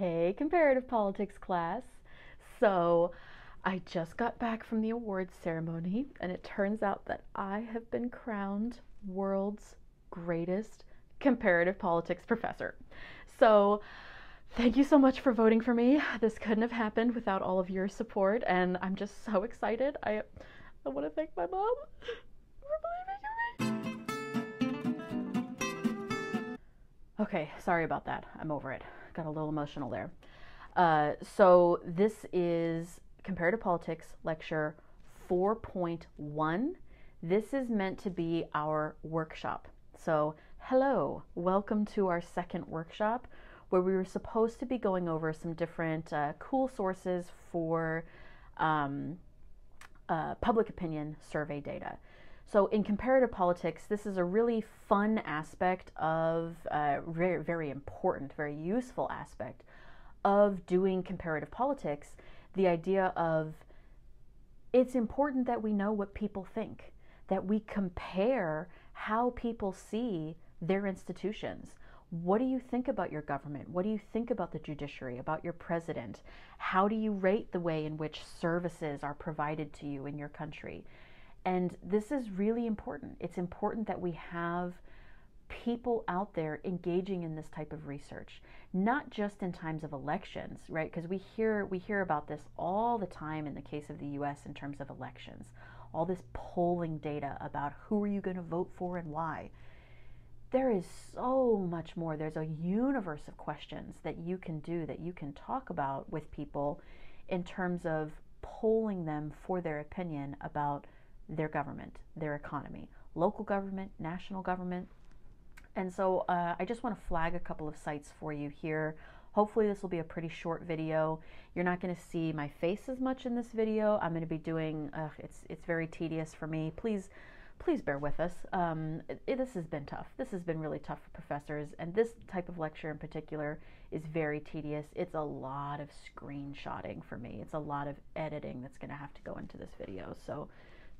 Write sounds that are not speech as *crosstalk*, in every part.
Hey, comparative politics class. So, I just got back from the awards ceremony, and it turns out that I have been crowned world's greatest comparative politics professor. So, thank you so much for voting for me. This couldn't have happened without all of your support, and I'm just so excited. I, I want to thank my mom *laughs* for believing in me. Okay, sorry about that. I'm over it. Got a little emotional there. Uh, so, this is Comparative Politics Lecture 4.1. This is meant to be our workshop. So, hello, welcome to our second workshop where we were supposed to be going over some different uh, cool sources for um, uh, public opinion survey data. So, in comparative politics, this is a really fun aspect of, uh, very, very important, very useful aspect of doing comparative politics the idea of it's important that we know what people think, that we compare how people see their institutions. What do you think about your government? What do you think about the judiciary, about your president? How do you rate the way in which services are provided to you in your country? And this is really important. It's important that we have people out there engaging in this type of research not just in times of elections right? Because we hear we hear about this all the time in the case of the US in terms of elections. All this polling data about who are you going to vote for and why. There is so much more. There's a universe of questions that you can do that you can talk about with people in terms of polling them for their opinion about their government their economy local government national government and so uh, I just want to flag a couple of sites for you here. Hopefully this will be a pretty short video. You're not going to see my face as much in this video. I'm going to be doing, uh, it's, it's very tedious for me. Please, please bear with us. Um, it, this has been tough. This has been really tough for professors. And this type of lecture in particular is very tedious. It's a lot of screenshotting for me. It's a lot of editing that's going to have to go into this video. So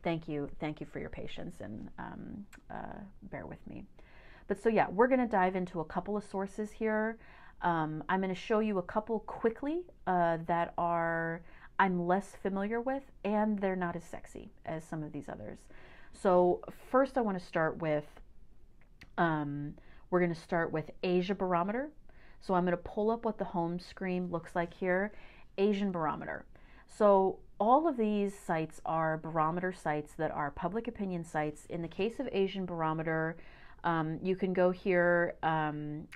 thank you. Thank you for your patience and um, uh, bear with me. But so yeah, we're going to dive into a couple of sources here. Um, I'm going to show you a couple quickly uh, that are I'm less familiar with, and they're not as sexy as some of these others. So first, I want to start with um, we're going to start with Asia Barometer. So I'm going to pull up what the home screen looks like here. Asian Barometer. So all of these sites are barometer sites that are public opinion sites. In the case of Asian Barometer, um, you can go here. Um,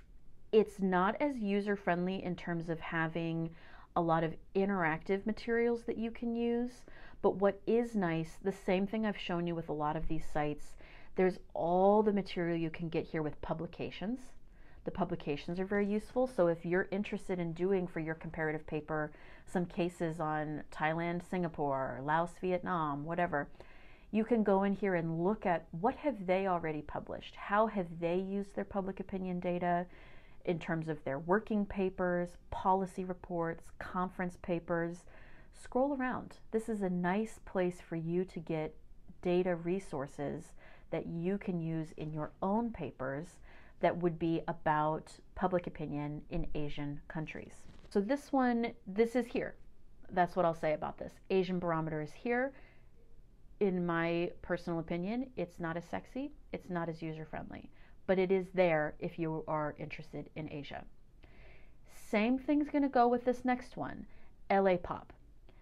it's not as user friendly in terms of having a lot of interactive materials that you can use. But what is nice, the same thing I've shown you with a lot of these sites, there's all the material you can get here with publications. The publications are very useful. So if you're interested in doing for your comparative paper some cases on Thailand, Singapore, Laos, Vietnam, whatever, you can go in here and look at what have they already published? How have they used their public opinion data in terms of their working papers policy reports conference papers? Scroll around. This is a nice place for you to get data resources that you can use in your own papers that would be about public opinion in Asian countries. So this one, this is here. That's what I'll say about this. Asian Barometer is here in my personal opinion, it's not as sexy, it's not as user friendly, but it is there if you are interested in Asia. Same thing's going to go with this next one, LA Pop.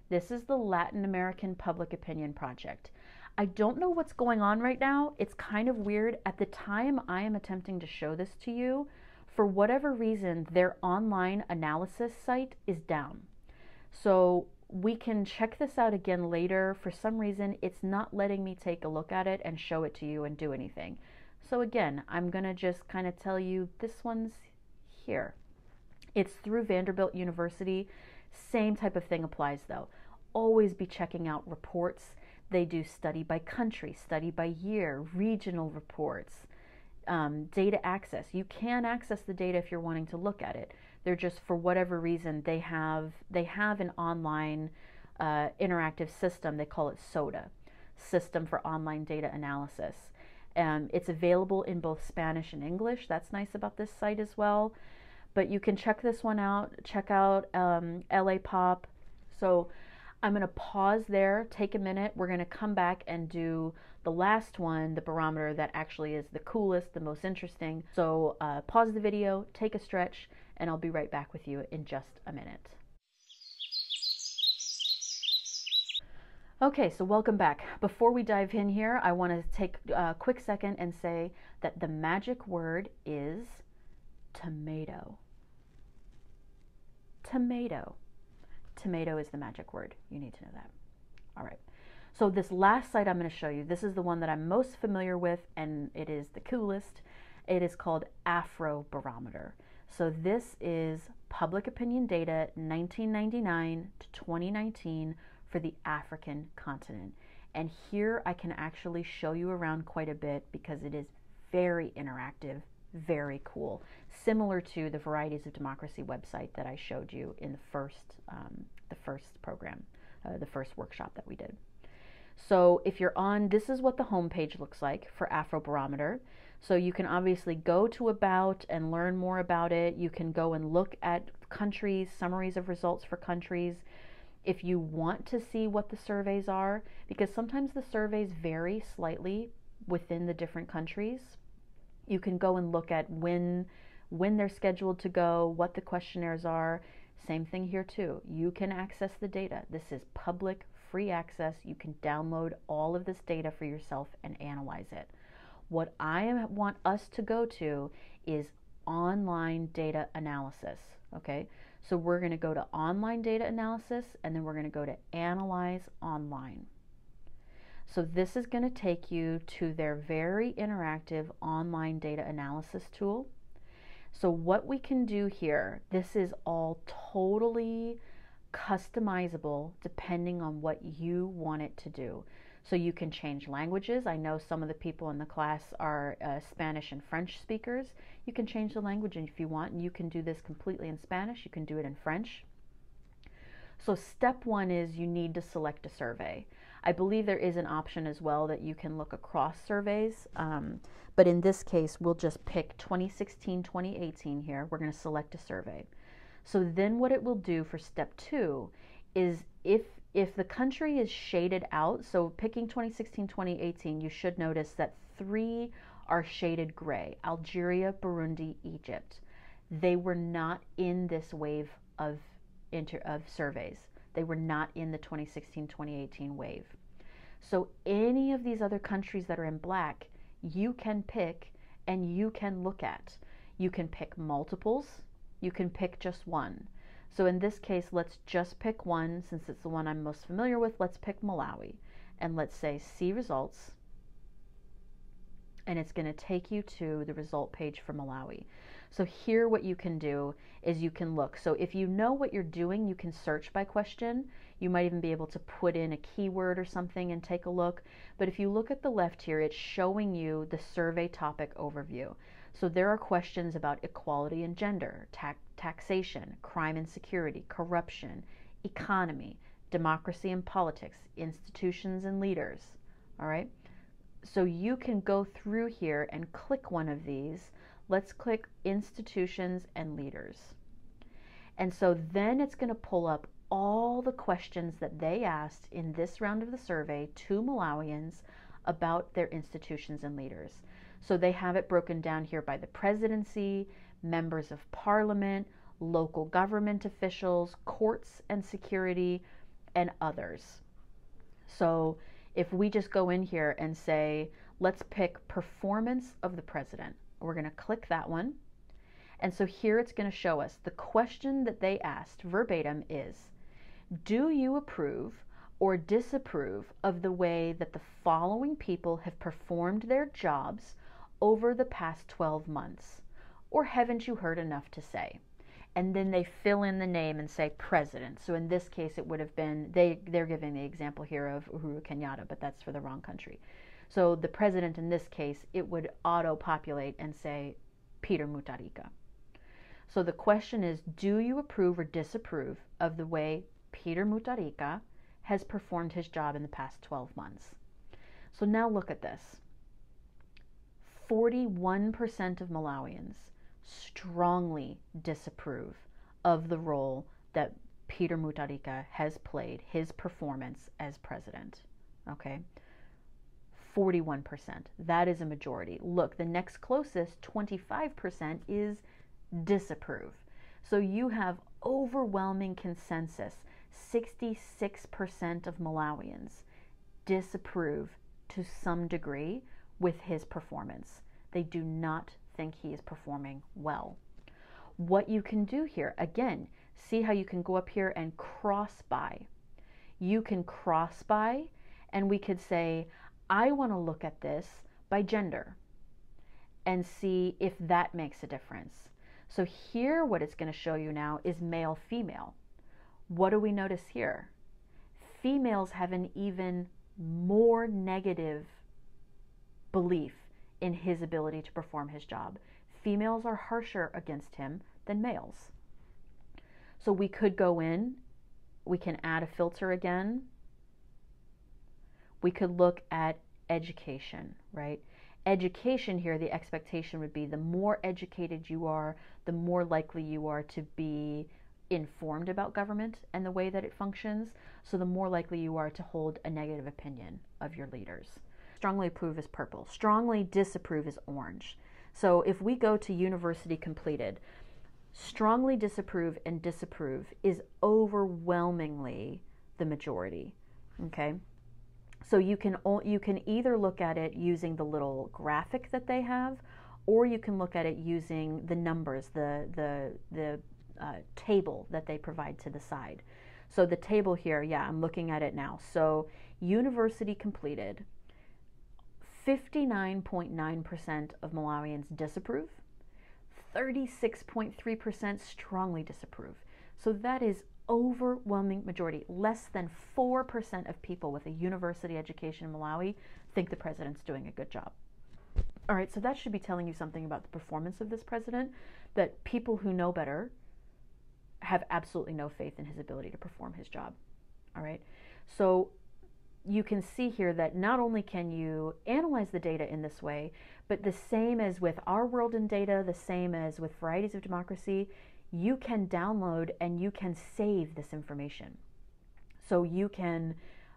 This is the Latin American Public Opinion Project. I don't know what's going on right now. It's kind of weird. At the time I am attempting to show this to you, for whatever reason, their online analysis site is down. So we can check this out again later. For some reason, it's not letting me take a look at it and show it to you and do anything. So again, I'm going to just kind of tell you this one's here. It's through Vanderbilt University. Same type of thing applies though. Always be checking out reports. They do study by country, study by year, regional reports, um, data access. You can access the data if you're wanting to look at it. They're just for whatever reason they have they have an online uh, interactive system. They call it SODA, System for Online Data Analysis. and it's available in both Spanish and English. That's nice about this site as well. But you can check this one out. Check out um, LA Pop. So I'm going to pause there, take a minute. We're going to come back and do the last one, the barometer that actually is the coolest, the most interesting. So uh, pause the video, take a stretch, and I'll be right back with you in just a minute. Okay, so welcome back. Before we dive in here, I want to take a quick second and say that the magic word is tomato. Tomato. Tomato is the magic word. You need to know that. All right. So this last site I'm going to show you, this is the one that I'm most familiar with and it is the coolest. It is called Afrobarometer. So this is public opinion data 1999 to 2019 for the African continent. And here I can actually show you around quite a bit because it is very interactive, very cool, similar to the Varieties of Democracy website that I showed you in the first, um, the first program, uh, the first workshop that we did. So if you're on, this is what the homepage looks like for Afrobarometer. So you can obviously go to About and learn more about it. You can go and look at countries, summaries of results for countries if you want to see what the surveys are, because sometimes the surveys vary slightly within the different countries, you can go and look at when when they're scheduled to go, what the questionnaires are. Same thing here too. You can access the data. This is public free access. You can download all of this data for yourself and analyze it. What I want us to go to is online data analysis, okay? So we're going to go to online data analysis and then we're going to go to analyze online. So this is going to take you to their very interactive online data analysis tool. So what we can do here, this is all totally customizable depending on what you want it to do. So you can change languages. I know some of the people in the class are uh, Spanish and French speakers. You can change the language if you want, and you can do this completely in Spanish. You can do it in French. So step one is you need to select a survey. I believe there is an option as well that you can look across surveys. Um, but in this case, we'll just pick 2016, 2018 here. We're going to select a survey. So then what it will do for step two is if if the country is shaded out, so picking 2016, 2018, you should notice that three are shaded gray Algeria, Burundi, Egypt. They were not in this wave of, inter, of surveys. They were not in the 2016 2018 wave. So, any of these other countries that are in black, you can pick and you can look at. You can pick multiples, you can pick just one. So in this case, let's just pick one since it's the one I'm most familiar with. Let's pick Malawi and let's say see results. And it's going to take you to the result page for Malawi. So here what you can do is you can look. So if you know what you're doing, you can search by question. You might even be able to put in a keyword or something and take a look. But if you look at the left here, it's showing you the survey topic overview. So there are questions about equality and gender, ta- taxation, crime and security, corruption, economy, democracy and politics, institutions and leaders. All right? So you can go through here and click one of these. Let's click institutions and leaders. And so then it's going to pull up all the questions that they asked in this round of the survey to Malawians about their institutions and leaders. So they have it broken down here by the presidency, members of parliament, local government officials, courts and security, and others. So if we just go in here and say, let's pick performance of the president, we're going to click that one. And so here it's going to show us the question that they asked verbatim is Do you approve or disapprove of the way that the following people have performed their jobs over the past 12 months? Or haven't you heard enough to say? And then they fill in the name and say president. So in this case, it would have been, they, they're giving the example here of Uhuru Kenyatta, but that's for the wrong country. So the president in this case, it would auto populate and say Peter Mutharika. So the question is Do you approve or disapprove of the way Peter Mutharika has performed his job in the past 12 months? So now look at this. 41% of Malawians strongly disapprove of the role that Peter Mutharika has played, his performance as president. Okay. 41%. That is a majority. Look, the next closest, 25%, is disapprove. So you have overwhelming consensus. 66% of Malawians disapprove to some degree with his performance. They do not think he is performing well. What you can do here, again, see how you can go up here and cross by. You can cross by, and we could say, I want to look at this by gender and see if that makes a difference. So here, what it's going to show you now is male female. What do we notice here? Females have an even more negative belief in his ability to perform his job. Females are harsher against him than males. So we could go in, we can add a filter again. We could look at education, right? Education here, the expectation would be the more educated you are, the more likely you are to be informed about government and the way that it functions. So the more likely you are to hold a negative opinion of your leaders. Strongly approve is purple, strongly disapprove is orange. So if we go to university completed, strongly disapprove and disapprove is overwhelmingly the majority. Okay? So you can you can either look at it using the little graphic that they have or you can look at it using the numbers, the the the uh, table that they provide to the side. So the table here, yeah, I'm looking at it now. So university completed, 59.9% of Malawians disapprove, 36.3% strongly disapprove. So that is overwhelming majority. Less than 4% of people with a university education in Malawi think the president's doing a good job. All right, so that should be telling you something about the performance of this president that people who know better have absolutely no faith in his ability to perform his job. All right. So you can see here that not only can you analyze the data in this way, but the same as with our world in data, the same as with varieties of democracy, you can download and you can save this information. So you can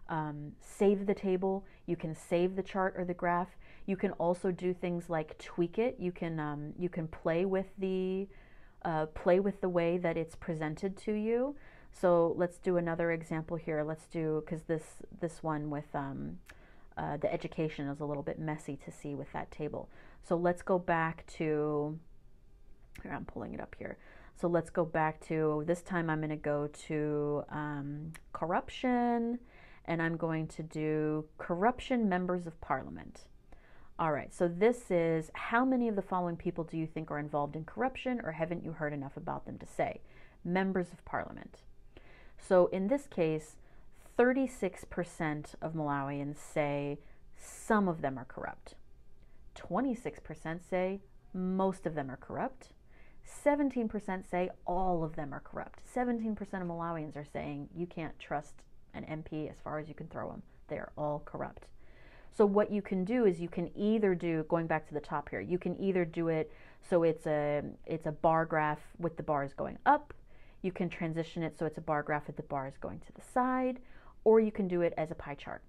um, save the table, you can save the chart or the graph. You can also do things like tweak it. You can um, you can play with the uh, play with the way that it's presented to you. So let's do another example here. Let's do, because this, this one with um, uh, the education is a little bit messy to see with that table. So let's go back to, here I'm pulling it up here. So let's go back to, this time I'm going to go to um, corruption, and I'm going to do corruption members of parliament. All right, so this is how many of the following people do you think are involved in corruption or haven't you heard enough about them to say? Members of parliament. So in this case, 36% of Malawians say some of them are corrupt. 26% say most of them are corrupt. 17% say all of them are corrupt. 17% of Malawians are saying you can't trust an MP as far as you can throw them. They are all corrupt. So what you can do is you can either do going back to the top here. You can either do it so it's a it's a bar graph with the bars going up. You can transition it so it's a bar graph with the bars going to the side, or you can do it as a pie chart.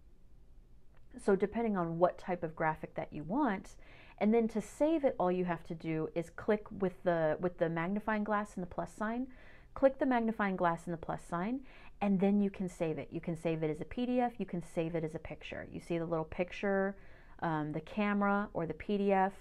So depending on what type of graphic that you want, and then to save it, all you have to do is click with the with the magnifying glass and the plus sign. Click the magnifying glass and the plus sign, and then you can save it. You can save it as a PDF, you can save it as a picture. You see the little picture, um, the camera, or the PDF.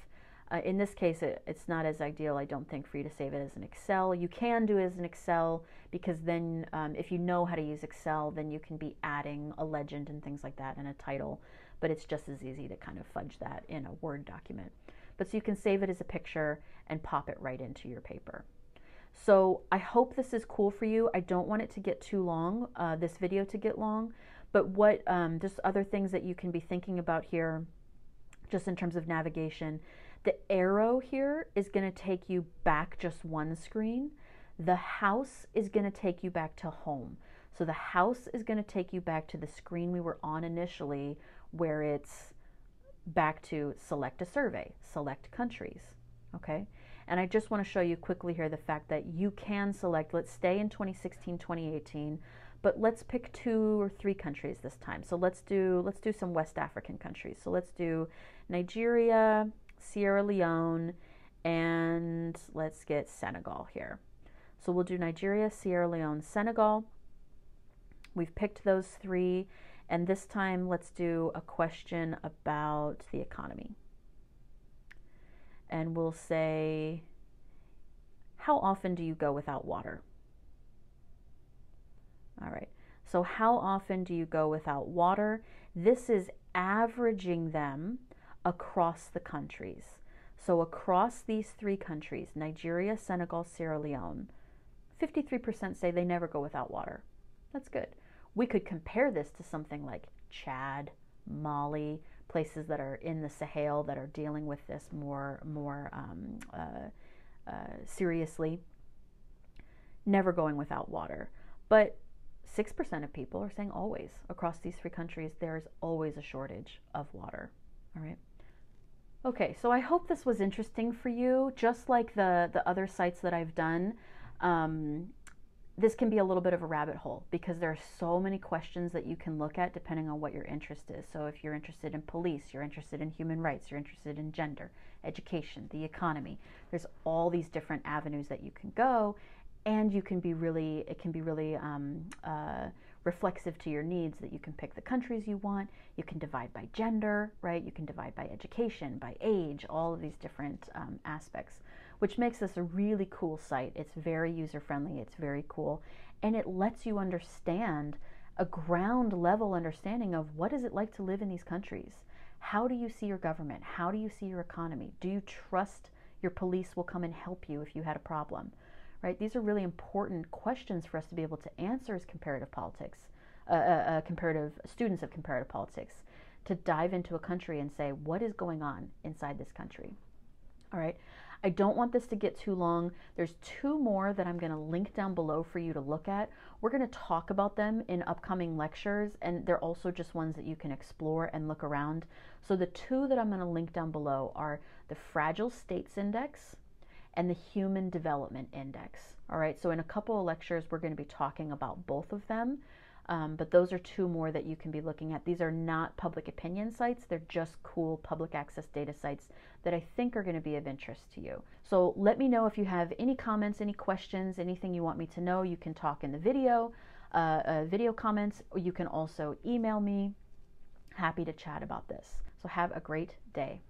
Uh, in this case, it, it's not as ideal, I don't think, for you to save it as an Excel. You can do it as an Excel because then, um, if you know how to use Excel, then you can be adding a legend and things like that and a title. But it's just as easy to kind of fudge that in a Word document. But so you can save it as a picture and pop it right into your paper. So I hope this is cool for you. I don't want it to get too long, uh, this video to get long, but what, um, just other things that you can be thinking about here, just in terms of navigation. The arrow here is going to take you back just one screen. The house is going to take you back to home. So the house is going to take you back to the screen we were on initially, where it's back to select a survey, select countries. Okay? And I just want to show you quickly here the fact that you can select, let's stay in 2016, 2018, but let's pick two or three countries this time. So let's do let's do some West African countries. So let's do Nigeria, Sierra Leone, and let's get Senegal here. So we'll do Nigeria, Sierra Leone, Senegal. We've picked those three, and this time let's do a question about the economy. And we'll say, How often do you go without water? All right. So, how often do you go without water? This is averaging them across the countries. So, across these three countries Nigeria, Senegal, Sierra Leone 53% say they never go without water. That's good. We could compare this to something like Chad, Mali, places that are in the Sahel that are dealing with this more, more um, uh, uh, seriously. Never going without water. But 6% of people are saying always. Across these three countries, there's always a shortage of water. All right. Okay, so I hope this was interesting for you. Just like the, the other sites that I've done, um, this can be a little bit of a rabbit hole because there are so many questions that you can look at depending on what your interest is. So, if you're interested in police, you're interested in human rights, you're interested in gender, education, the economy, there's all these different avenues that you can go, and you can be really, it can be really um, uh, reflexive to your needs that you can pick the countries you want, you can divide by gender, right? You can divide by education, by age, all of these different um, aspects which makes this a really cool site. It's very user friendly, it's very cool, and it lets you understand a ground level understanding of what is it like to live in these countries? How do you see your government? How do you see your economy? Do you trust your police will come and help you if you had a problem? Right? These are really important questions for us to be able to answer as comparative politics, uh, uh, uh comparative students of comparative politics, to dive into a country and say what is going on inside this country. All right. I don't want this to get too long. There's two more that I'm going to link down below for you to look at. We're going to talk about them in upcoming lectures, and they're also just ones that you can explore and look around. So the two that I'm going to link down below are the Fragile States Index and the Human Development Index. All right, so in a couple of lectures, we're going to be talking about both of them. Um, but those are two more that you can be looking at. These are not public opinion sites, they're just cool public access data sites that I think are going to be of interest to you. So let me know if you have any comments, any questions, anything you want me to know. You can talk in the video, uh, uh, video comments, or you can also email me. Happy to chat about this. So have a great day.